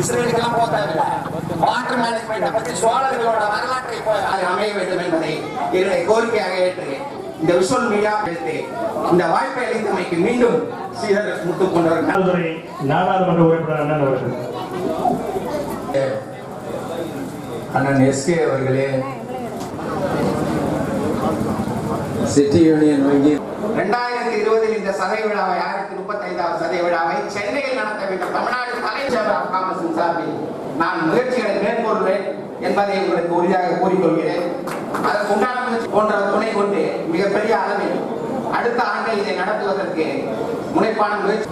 இஸ்ரேலுக்கெல்லாம் தேவையில்லை water management பற்றி சோழர்களோட வரலாற்றை அமைய வேண்டும் என்பதை என்னுடைய கோரிக்கையாக ஏற்று இந்த விஷுவல் மீடியா எடுத்து இந்த வாய்ப்பை அளித்தமைக்கு மீண்டும் சீதர் முத்துக் கொண்டவர் நாடாளுமன்ற உறுப்பினர் அண்ணன் அவர்கள். அண்ணன் எஸ்கே அவர்களே சிட்டி யூனியன் வங்கி. இரண்டாயிரத்தி இருபதில் இந்த சதை விழாவை ஆயிரத்தி முப்பத்தி ஐந்தாவது சதை விழாவை சென்னையில் நடத்த வேண்டும். தமிழ்நாடு தலைச்சர் காமர்ஸின் சார்பில் நான் முயற்சிகளை மேற்கொள்வேன் என்பதை உங்களுக்கு உறுதியாக கூறிக்கொள்கிறேன். அதற்கு உண்டான முயற்சி போன்ற துணை கொண்டு மிகப்பெரிய அளவில் அடுத்த ஆண்டு இதை நடத்துவதற்கு முனைப்பான முயற்சி.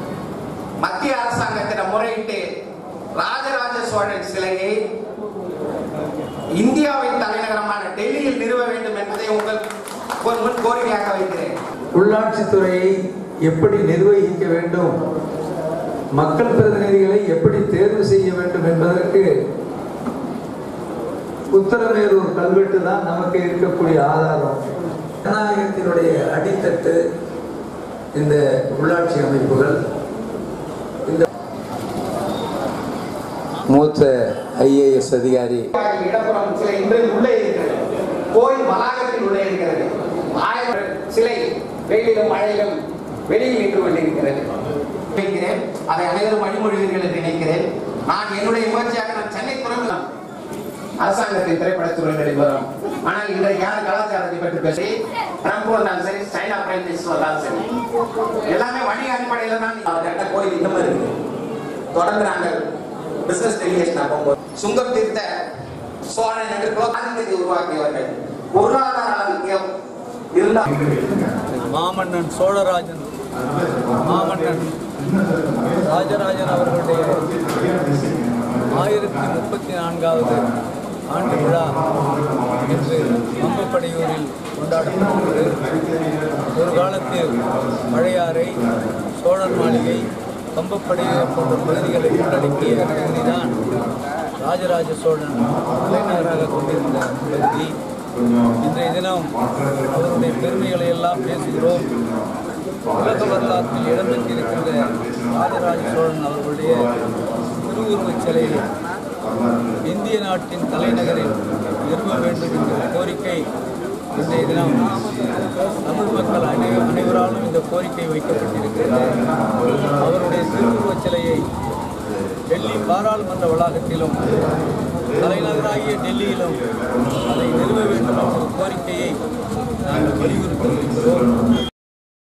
மத்திய அரசாங்கத்திடம் முறையிட்டு ராஜராஜ சோழன் சிலையை இந்தியாவின் தலைநகரமான டெல்லியில் நிறுவ வேண்டும் என்பதை உங்கள் ஒரு முன் கோரிக்கையாக வைக்கிறேன். உள்ளாட்சித்துறையை எப்படி நிர்வகிக்க வேண்டும்? மக்கள் பிரதிநிதிகளை எப்படி தேர்வு செய்ய வேண்டும் என்பதற்கு உத்தரமேரூர் கல்வெட்டு தான் நமக்கு இருக்கக்கூடிய ஆதாரம். ஜனநாயகத்தினுடைய அடித்தட்டு இந்த உள்ளாட்சி அமைப்புகள். இந்த மூத்த ஐஏஎஸ் அதிகாரி. கோயில் இடப்புறம் சிலை இன்று உள்ளே இருக்கிறது. கோயில் வளாகத்தில் உள்ளே இருக்கிறது. ஆயிரம் சிலை வெயிலிலும் மழையிலும் வெளியில் நின்று கொண்டிருக்கிறது. நினைக்கிறேன் அதை அனைவரும் வழிமொழிவீர்கள் என்று நினைக்கிறேன். நான் என்னுடைய முயற்சியாக நான் சென்னை துறைமுகம் அரசாங்கத்தின் திரைப்படத்துறையில் வரும் ஆனால் இன்றைக்கு யார் கலாச்சாரத்தை பற்றி பேசி ட்ரம்ப் வந்தாலும் சரி சைனா பிரைம் மினிஸ்டர் வந்தாலும் சரி எல்லாமே வணிக அடிப்படையில் தான் அவர் கட்ட கோயில் இன்னும் இருக்குது. தொடர்ந்து நாங்கள் பிசினஸ் டெலிகேஷன் போகும்போது சுங்கம் தீர்த்த சோழன் என்று உருவாக்கியவர்கள். பொருளாதார மாமன்னன் சோழராஜன். மாமன்னன். ராஜராஜன் அவர்களுடைய ஆயிரத்தி முப்பத்தி நான்காவது ஆண்டு விழா இன்று அம்பப்படையூரில் கொண்டாடப்படுகிறது ஒரு காலத்தில் பழையாறை சோழர் மாளிகை கம்பப்படையூர் போன்ற பகுதிகளை உள்ளடக்கிய பகுதிதான் ராஜராஜ சோழன் தலைநகராக கொண்டிருந்த பகுதி. இன்றைய தினம் அவருடைய பெருமைகளை எல்லாம் பேசுகிறோம். உலக வரலாற்றில் இடம்பெற்றிருக்கின்ற ராஜராஜ சோழன் அவர்களுடைய திருவுருவச் சிலையை இந்திய நாட்டின் தலைநகரில் நிறுவ வேண்டும் என்ற கோரிக்கை இன்றைய தினம் தமிழ் மக்கள் அனை அனைவராலும் இந்த கோரிக்கை வைக்கப்பட்டிருக்கிறது. அவருடைய திருவுருவச் சிலையை டெல்லி பாராளுமன்ற வளாகத்திலும் தலைநகராகிய டெல்லியிலும் அதை